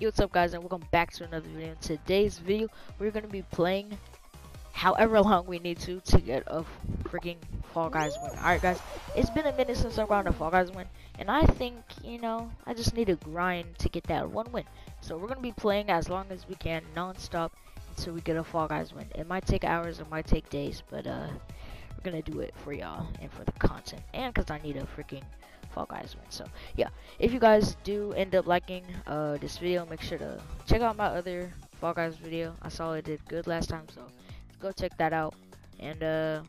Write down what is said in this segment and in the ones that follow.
Yo, what's up guys and welcome back to another video. In today's video, we're going to be playing however long we need to to get a freaking Fall Guys win. Alright guys, it's been a minute since I've got a Fall Guys win, and I think, you know, I just need to grind to get that one win. So we're going to be playing as long as we can, non-stop, until we get a Fall Guys win. It might take hours, it might take days, but uh, we're going to do it for y'all and for the content, and because I need a freaking Fall Guys win. So yeah, if you guys do end up liking uh, this video, make sure to check out my other Fall Guys video. I saw it did good last time, so go check that out. And uh,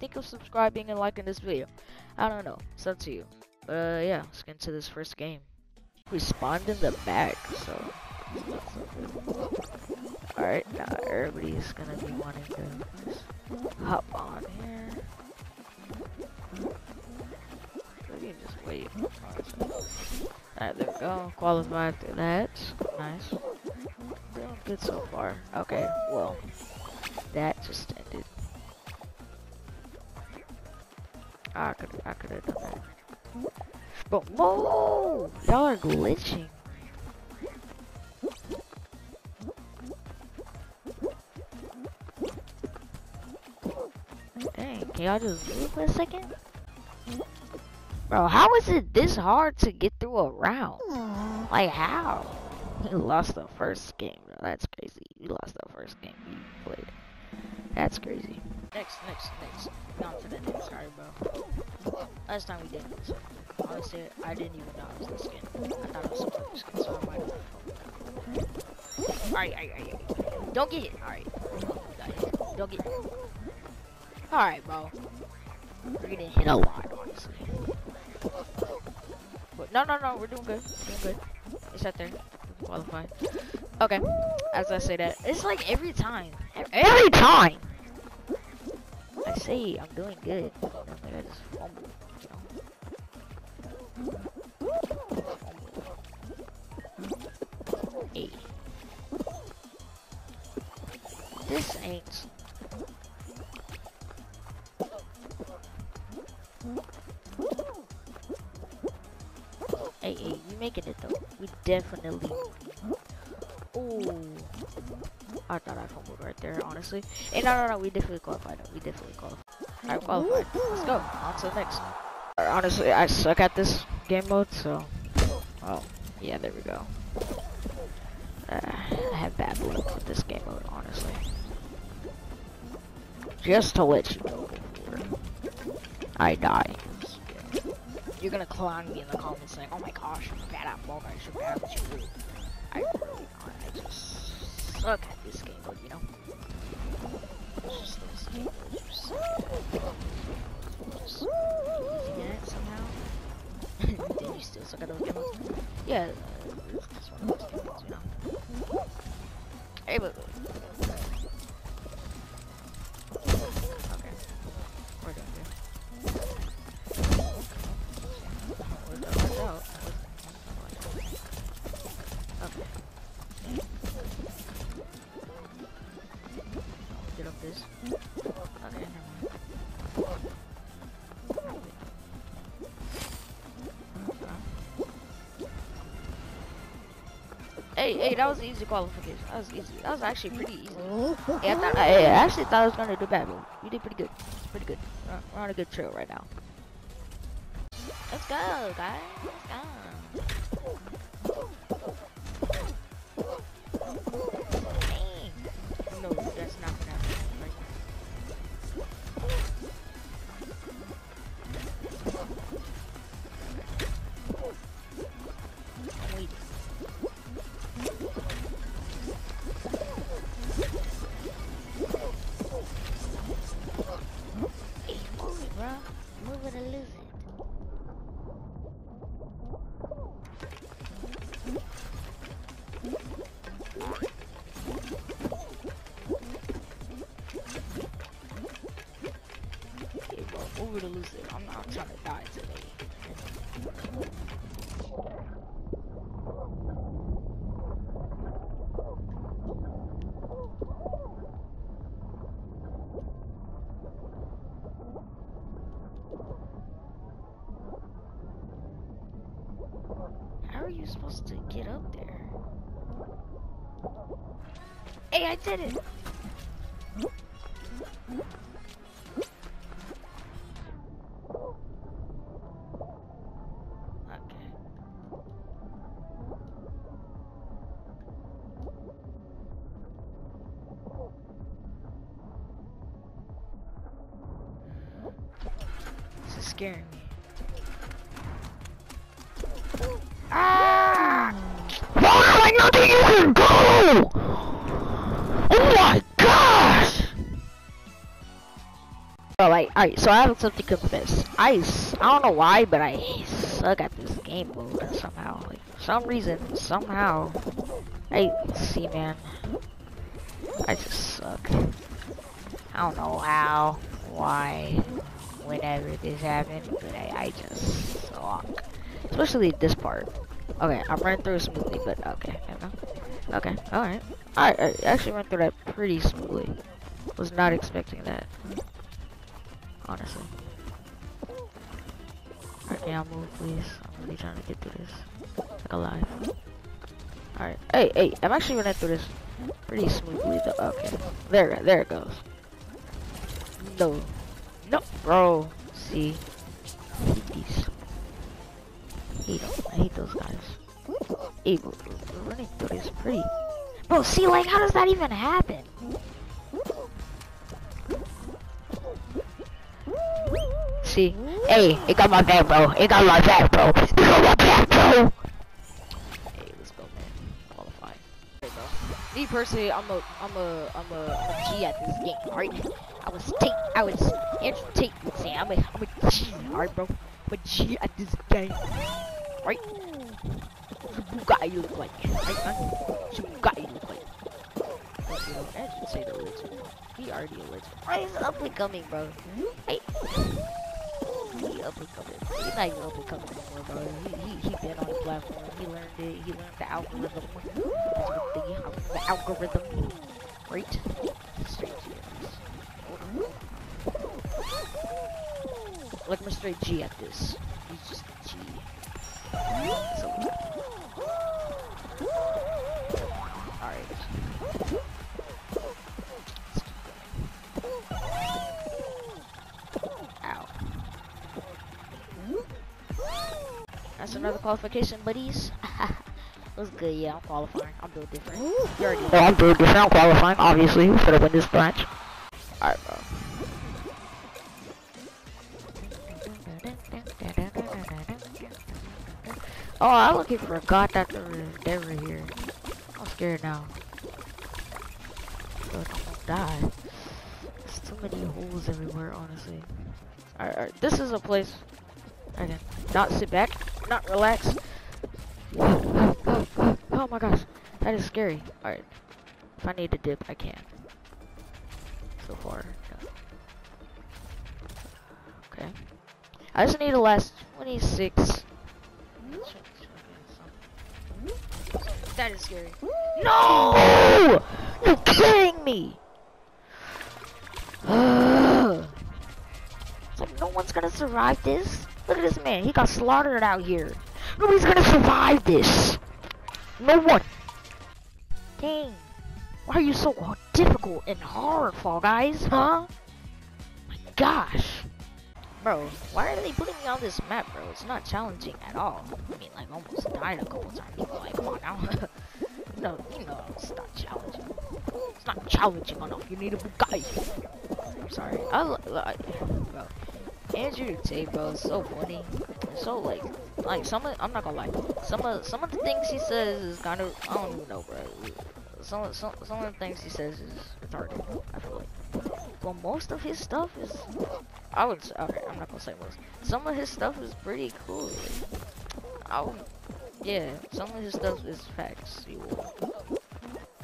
think of subscribing and liking this video. I don't know, it's up to you. But uh, yeah, let's get into this first game. We spawned in the back, so. Alright, now everybody's gonna be wanting to hop on here. Alright, there we go. Qualified through that. Nice. Doing good so far. Okay, well, that just ended. I could I could have done that. But whoa! Y'all are glitching. Dang, can y'all just move for a second? Bro, how is it this hard to get through a round? Like how? You lost the first game, bro. That's crazy. You lost the first game you played. That's crazy. Next, next, next. To the next. Sorry, bro. Last time we did this. Honestly, I didn't even know it was this skin. I thought it was some other skin, so I might. Alright, alright, alright. Don't get hit. Alright. Don't get hit. Alright, bro. We're getting hit a lot, honestly. No, no, no, we're doing good. Doing good. It's right there. Qualified. Okay. As I say that, it's like every time. Every time. I say I'm doing good. I. This ain't making it though. We definitely. Oh, I thought I fumbled right there, honestly. Hey, no, no, no, we definitely qualified. We definitely qualified. Alright, qualified. Let's go. On to the next. Honestly, I suck at this game mode, so. Oh, yeah, there we go. Uh, I have bad luck with this game mode, honestly. Just to let you know, I die you're gonna clown me in the comments saying, oh my gosh, I'm bad at Fall Guys, you're bad at you. I really not, I just suck at this game mode, you know? It's just this game at at somehow. then you still suck at those? Yeah, uh, one of those you know? Hey, but... Hey, hey, that was easy qualification. That was easy. That was actually pretty easy. Yeah, I, thought, I, I actually thought I was gonna do bad, but you did pretty good. It's pretty good. We're, we're on a good trail right now. Let's go, guys. Let's go. It. I'm not trying to die today. How are you supposed to get up there? Hey, I did it! Scaring me. Ah! Why am I nothing even go? Oh my gosh! Like, alright, so I have something to confess. I, I don't know why, but I suck at this game mode somehow. Like, for some reason, somehow. I see, man. I just suck. I don't know how, why, whenever this happened, but I, I just suck. Especially this part. Okay, I'm running through smoothly, but okay? Okay, alright. I, I actually went through that pretty smoothly. Was not expecting that. Honestly. Alright, y'all move, please? I'm really trying to get through this. Like alive. Alright. Hey, hey, I'm actually running through this pretty smoothly, though. Okay. There, there it goes. No. Bro. See? I hate these. hate. I hate those guys. Hey, running through this pretty. Bro, see, like, how does that even happen? See? Hey, it got my back, bro. It got my back, bro. It got my back, bro. Hey, let's go, man. Qualify. You. Me personally, I'm a, I'm a, I'm a, I'm a G at this game, alright? I was Tate, I was would say, I'm a, I'm a G, alright, bro? I'm a G at this game, right? What's the Bugatti look like, right, man? What's the Bugatti look like? You know, Andrew Tate a legend. He already a legend. Why is up and coming, bro? Hey. He up and coming. He's not even up and coming anymore, bro. He, he, he been on the platform. He learned it. He learned the algorithm. The, the algorithm. Right? Look, I'm a straight G at this. He's just a G. So, Alright. Ow. That's another qualification, buddies. What's good? Yeah, I'm qualifying. I'm built different. You already know I'm built different. I'm qualifying, obviously, for the win this match. Oh, I lucky forgot that they were, here. I'm scared now. I don't die. There's too many holes everywhere, honestly. Alright. This is a place I can not sit back, not relax. oh my gosh, that is scary. Alright. If I need to dip, I can. So far, no. Okay. I just need to last 26. Hmm? That is scary. No! You're kidding me! it's like no one's gonna survive this. Look at this man. He got slaughtered out here. Nobody's gonna survive this. No one. Dang. Why are you so difficult and hard, Fall Guys? Huh? My gosh. Bro, why are they putting me on this map, bro? It's not challenging at all. I mean, like, almost died a couple times. People like, come on now. no, you know, it's not challenging. It's not challenging enough. You need a. I'm sorry. I, li- bro. Andrew Tate, bro, is so funny. So like, like some of, I'm not gonna lie. Some of, some of the things he says is kind of, I don't even know, bro. Some, some, some of the things he says is retarded. I feel like. But most of his stuff is, I would, okay, I'm not gonna say most. Some of his stuff is pretty cool. I would, yeah, some of his stuff is facts. Will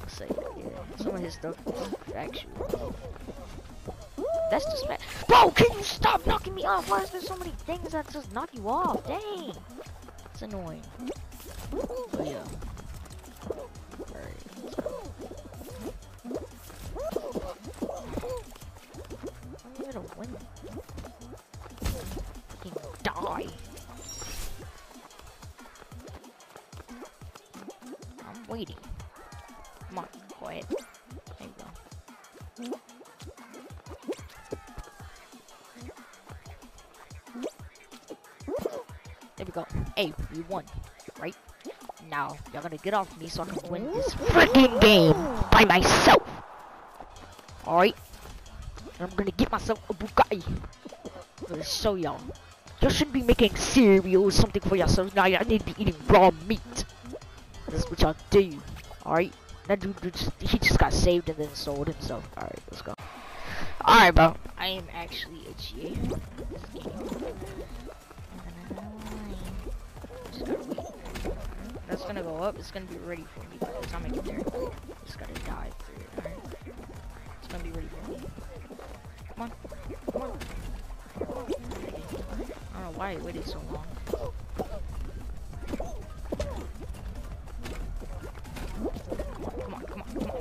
say, yeah, some of his stuff is factual. That's just fact. Bro, can you stop knocking me off? Why is there so many things that just knock you off? Dang. It's annoying. But yeah. I'm gonna win. Fucking die. waiting. Come on, ahead. There you go. There we go. Hey, we won, right? Now, y'all gonna get off me so I can win this freaking game by myself. Alright? I'm gonna get myself a Bugatti. Gonna show y'all. Y'all shouldn't be making cereal or something for yourselves. Now y'all need to be eating raw meat. That's what y'all do. Alright? That dude, just, he just got saved and then sold himself. Alright, let's go. Alright, bro. I am actually a. That's gonna go up. It's gonna be ready for me by the time I get there. Just gotta dive through. It's gonna be ready for me. Why it waited so long. Come on, come on, come on.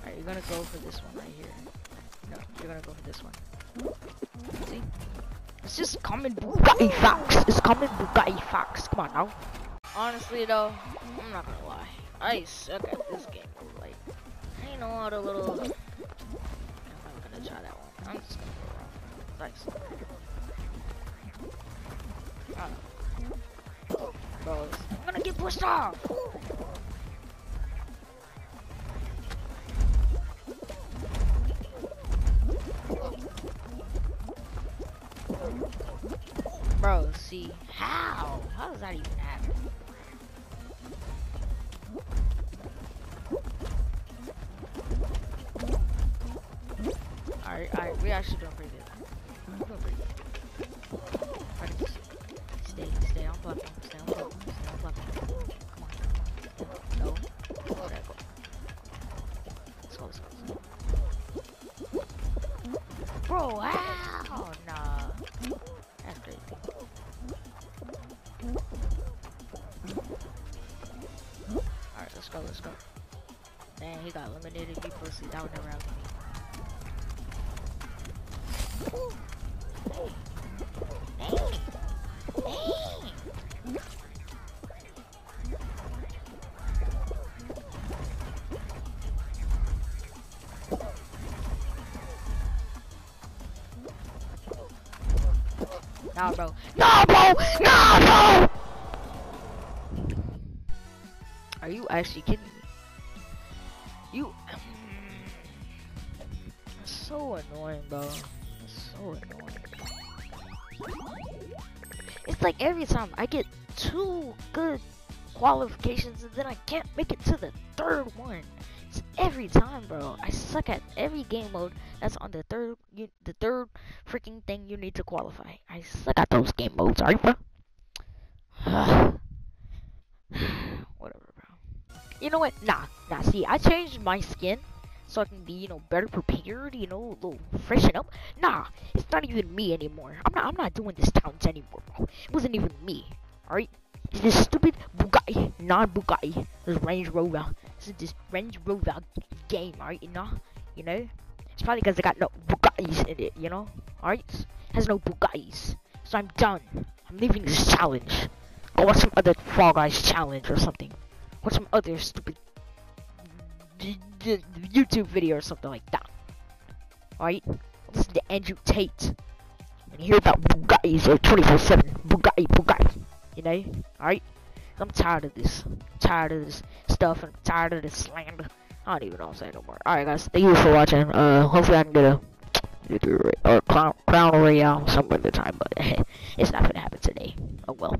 Alright, you're gonna go for this one right here. No, you're gonna go for this one. See? It's just common Bugatti Fox. It's common Bugatti Fox. Come on now. Honestly though, I'm not gonna lie. I suck at this game. Like, I know all the little. I'm gonna try that one. I'm just gonna go wrong. Nice. I'm gonna get pushed off. Bro, see, how? How does that even happen? Alright, alright, we actually doing pretty good. Let's go. Bro, ow! Nah. That's crazy. Alright, let's go, let's go. Man, he got eliminated. Me pussy. That would never happen Nah, bro. Nah, bro! Nah, bro! Are you actually kidding me? You. It's so annoying, bro. It's so annoying. It's like every time I get two good qualifications and then I can't make it to the third one. Every time, bro. I suck at every game mode that's on the third, you, the third freaking thing you need to qualify. I suck at those game modes, are you, bro? Whatever, bro. You know what? Nah, nah. See, I changed my skin so I can be, you know, better prepared. You know, a little freshen up. Nah, it's not even me anymore. I'm not. I'm not doing this challenge anymore, bro. It wasn't even me. All right. It's this stupid Bugatti, non-Bugatti, this Range Rover. This is this Range Rover game, right? You know, you know. It's probably because I got no Bugattis in it, you know. Alright, has no Bugattis, so I'm done. I'm leaving this challenge. Go watch some other Fall Guys challenge or something. Watch some other stupid YouTube video or something like that. Alright, listen to Andrew Tate and hear about Bugattis or 24/7 Bugatti, Bugatti. You know, alright? I'm tired of this. Tired of this stuff. I'm tired of this slander. I don't even know what I'm saying no more. Alright, guys. Thank you for watching. Uh, hopefully I can get a or crown, crown royale some other time, but it's not gonna happen today. Oh well.